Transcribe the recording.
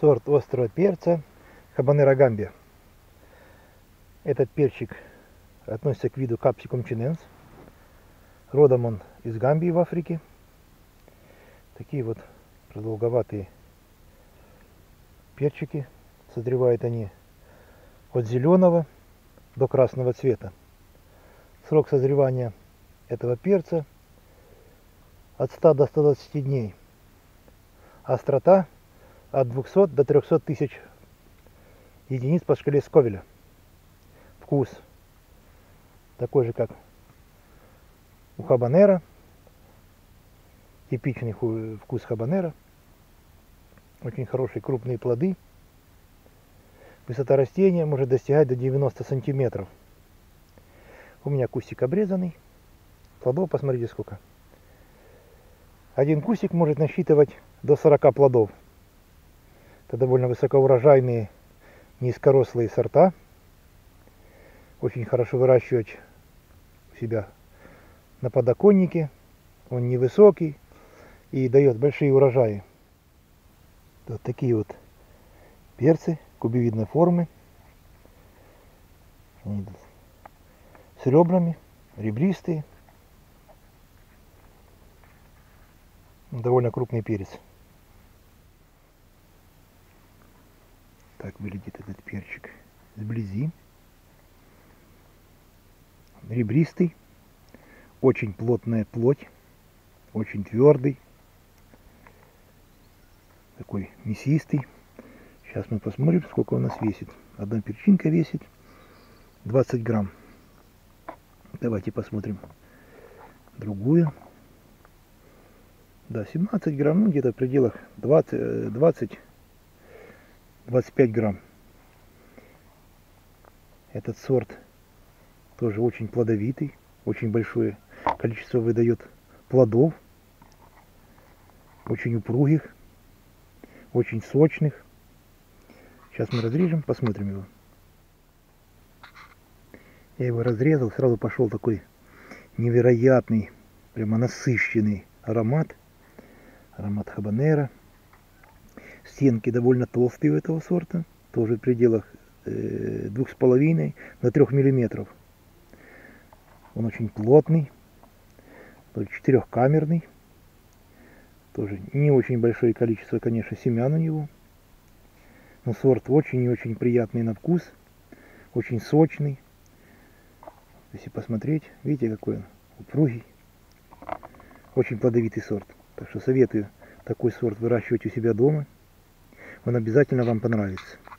сорт острого перца Хабанера гамби. Этот перчик относится к виду Capsicum chinense. Родом он из Гамбии в Африке. Такие вот продолговатые перчики. Созревают они от зеленого до красного цвета. Срок созревания этого перца от 100 до 120 дней. Острота от 200 до 300 тысяч единиц по шкале Сковеля. Вкус такой же, как у хабанера. Типичный вкус хабанера. Очень хорошие крупные плоды. Высота растения может достигать до 90 сантиметров. У меня кустик обрезанный. Плодов посмотрите сколько. Один кустик может насчитывать до 40 плодов. Это довольно высокоурожайные низкорослые сорта. Очень хорошо выращивать у себя на подоконнике. Он невысокий и дает большие урожаи. Вот такие вот перцы кубевидной формы. Они с ребрами, ребристые. Довольно крупный перец. Так выглядит этот перчик сблизи. Ребристый, очень плотная плоть, очень твердый, такой мясистый. Сейчас мы посмотрим, сколько у нас весит. Одна перчинка весит 20 грамм. Давайте посмотрим другую. Да, 17 грамм, ну где-то в пределах 20, 20 25 грамм. Этот сорт тоже очень плодовитый, очень большое количество выдает плодов, очень упругих, очень сочных. Сейчас мы разрежем, посмотрим его. Я его разрезал, сразу пошел такой невероятный, прямо насыщенный аромат. Аромат хабанера стенки довольно толстые у этого сорта, тоже в пределах э, двух с половиной до трех миллиметров. Он очень плотный, четырехкамерный, тоже не очень большое количество, конечно, семян у него, но сорт очень и очень приятный на вкус, очень сочный. Если посмотреть, видите, какой он упругий, очень плодовитый сорт. Так что советую такой сорт выращивать у себя дома он обязательно вам понравится.